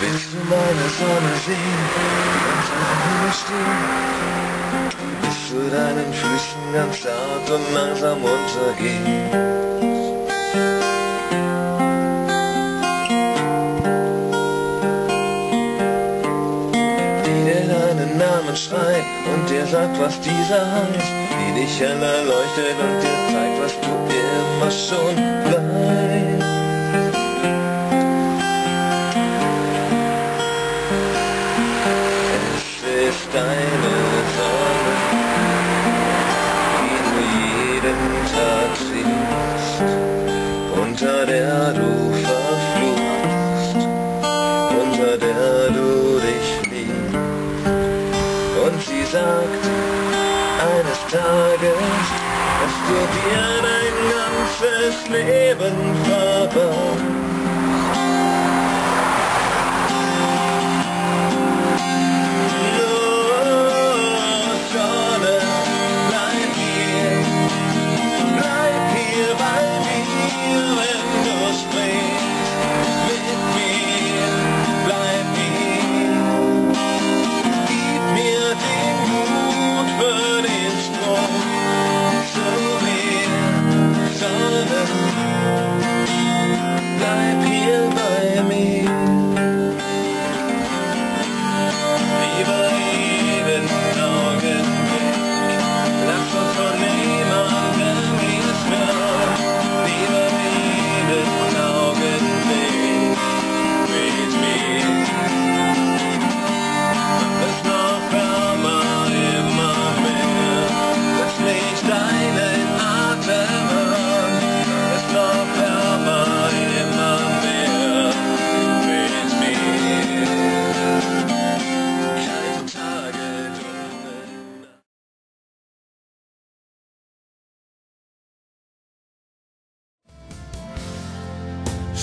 Willst du meine Sonne sehen und am Himmel stehen? Bis zu deinen Füßen ganz zart und langsam untergehen. Namen schreit und dir sagt, was dieser heißt. Die dich hell erleuchtet und dir zeigt, was du immer schon weißt. Der du verfluchst, unter der du dich liebst. Und sie sagt eines Tages, dass du dir dein ganzes Leben verbaust.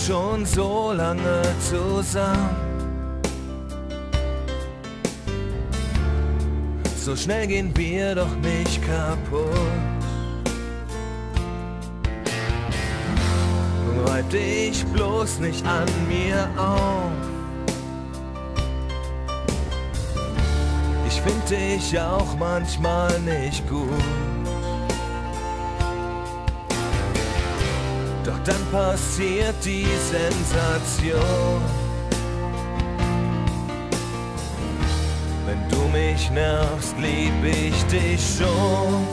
Schon so lange zusammen. So schnell gehen wir doch nicht kaputt. Reib dich bloß nicht an mir auf. Ich find dich auch manchmal nicht gut. Doch dann passiert die Sensation. Wenn du mich nervst, lieb ich dich schon.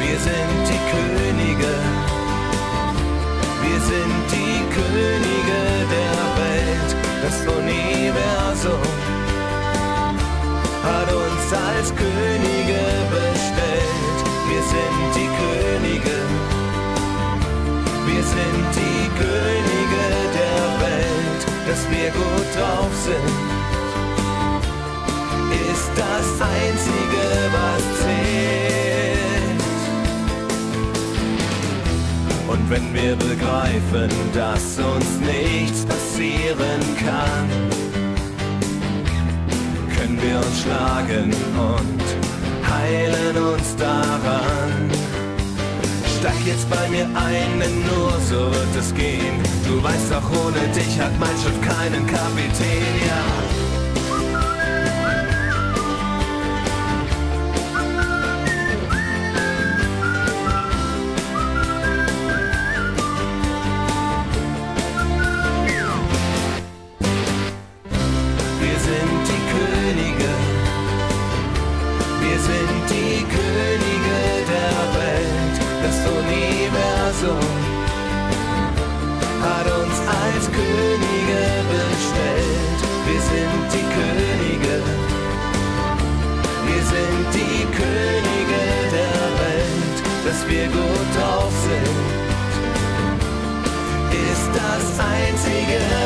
Wir sind die Könige. Wir sind die Könige der Welt. Das Universum hat uns als Könige bestellt. Wir sind die Könige. Sind die Könige der Welt, dass wir gut drauf sind, ist das Einzige, was zählt. Und wenn wir begreifen, dass uns nichts passieren kann, können wir uns schlagen und heilen uns daran. Steig jetzt bei mir ein, denn nur so wird es gehen. Du weißt doch, ohne dich hat mein Schiff keinen Kapitän, ja. Universum hat uns als Könige bestellt. Wir sind die Könige. Wir sind die Könige der Welt. Dass wir gut drauf sind, ist das Einzige,